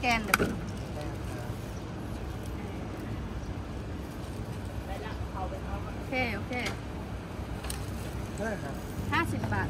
แกนเดี๋ยวดโอเค โอเคได้ครับห้าสิบบาท